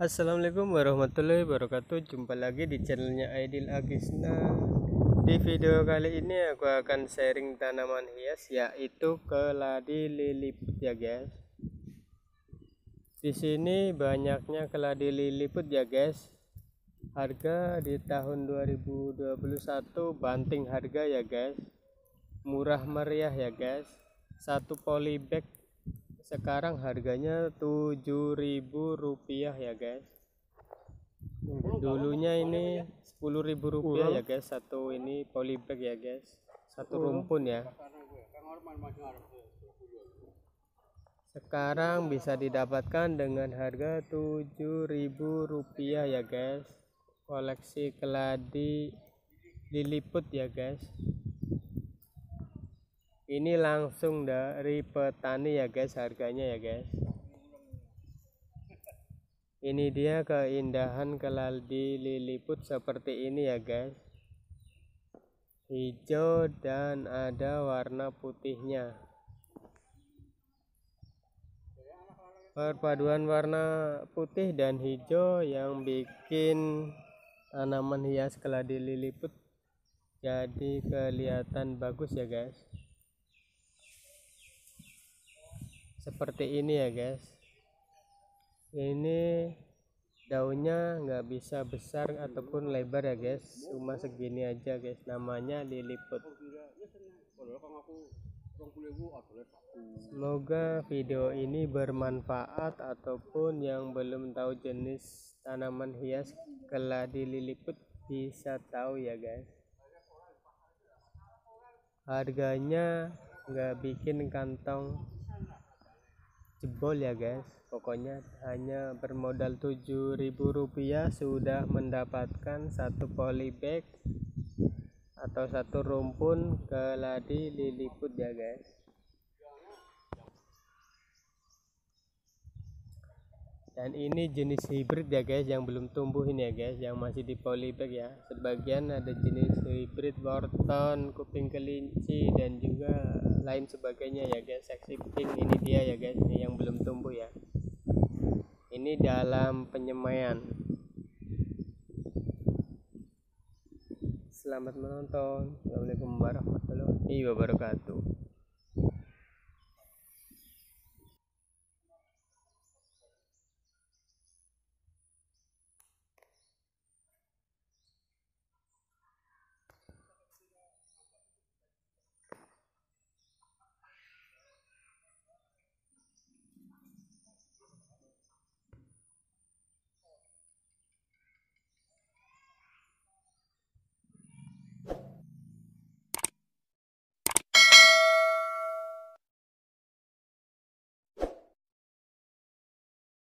Assalamualaikum warahmatullahi wabarakatuh. Jumpa lagi di channelnya Aidil Agisna Di video kali ini aku akan sharing tanaman hias Yaitu keladi liliput ya guys. Di sini banyaknya keladi liliput ya guys. Harga di tahun 2021 banting harga ya guys. Murah meriah ya guys. Satu polybag sekarang harganya ribu rupiah ya guys. Dulunya ini ribu rupiah ya guys. Satu ini polybag ya guys. Satu rumpun ya. Sekarang bisa didapatkan dengan harga ribu rupiah ya guys. Koleksi keladi diliput ya guys ini langsung dari petani ya guys harganya ya guys. Ini dia keindahan keladi liliput seperti ini ya guys. Hijau dan ada warna putihnya. Perpaduan warna putih dan hijau yang bikin tanaman hias keladi liliput jadi kelihatan bagus ya guys seperti ini ya guys. Ini daunnya nggak bisa besar ataupun lebar ya guys. Cuma segini aja guys. Namanya diliput semoga video ini bermanfaat ataupun yang belum tahu jenis tanaman hias keladi liliput bisa tahu ya guys. Harganya nggak bikin kantong jebol ya guys. Pokoknya hanya bermodal Rp7.000 sudah mendapatkan satu polybag atau satu rumpun keladi liliput ya guys dan ini jenis hibrid ya guys yang belum tumbuh ini ya guys yang masih di polybag ya. Sebagian ada jenis hibrid wortel kuping kelinci dan juga lain sebagainya ya guys. Seksi pink ini dia ya guys ini yang belum tumbuh ya. Ini dalam penyemaian. Selamat menonton. Assalamualaikum warahmatullahi wabarakatuh